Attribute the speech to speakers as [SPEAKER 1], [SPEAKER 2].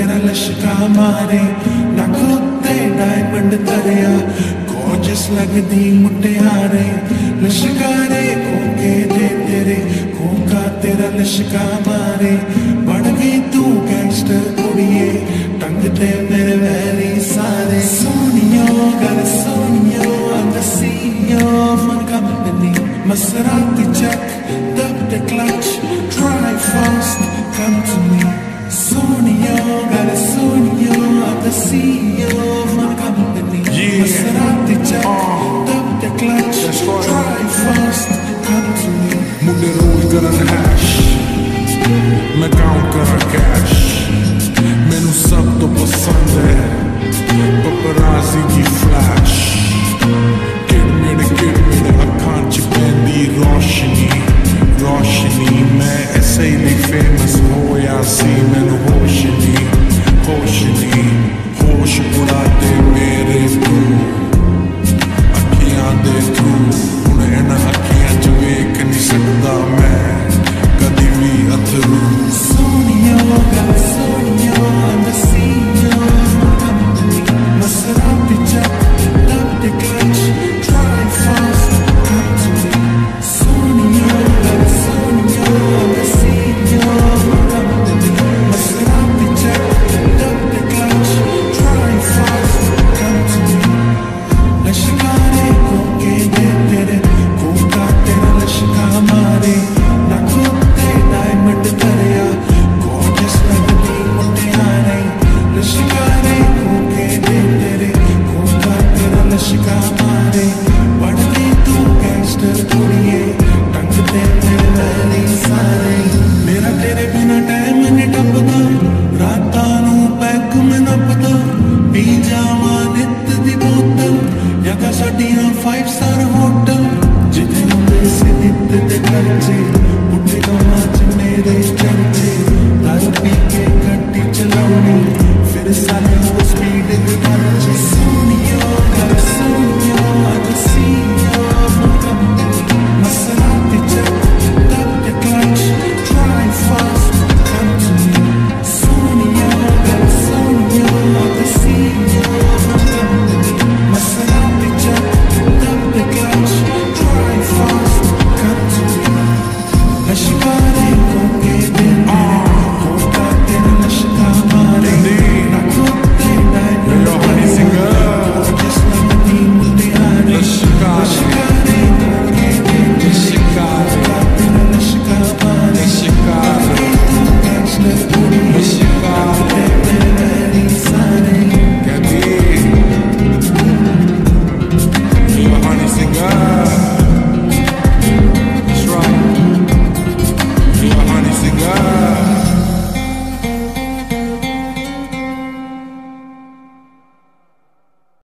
[SPEAKER 1] तेरा लशका मारे ना खुदे डायमंड तरिया गोजस लगदी मुटियारे लशकारे कोके दे तेरे कोका तेरा लशका मारे बढ़ गई तू गैंगस्टर कुड़िए टंगते मेरे वैली सारे सोनियो कर सोनियो I'm the CEO of my company Maserati check, dump the clutch, drive fast, come to me Sonia García.
[SPEAKER 2] in the
[SPEAKER 1] ਸਾਰੇ ਸਾਰੇ ਮੇਰਾ ਤੇਰੇ ਬਿਨਾ ਟਾਈਮ ਨਹੀਂ ਟੱਪਦਾ ਰਾਤਾਂ ਨੂੰ ਪੈਕ ਮੈਂ ਨੱਪਦਾ ਪੀ ਜਾਵਾਂ ਨਿੱਤ ਦੀ ਬੋਤਲ ਜਾਂ ਤਾਂ ਸਾਡੀਆਂ 5 ਸਟਾਰ ਹੋਟਲ ਜਿੱਥੇ ਹੁੰਦੇ ਸੀ ਨਿੱਤ ਦੇ ਖਰਚੇ ਉੱਠੇ ਗਾਵਾਂ ਚ ਮੇਰੇ ਚੰਚੇ ਦਾਰੂ ਪੀ ਕੇ ਗੱਡੀ ਚਲਾਉਣੀ ਫਿਰ ਸਾਰੇ ਹੋ ਸਪੀਡ ਦੇ ਖਰਚੇ ਸੋਨੀਆ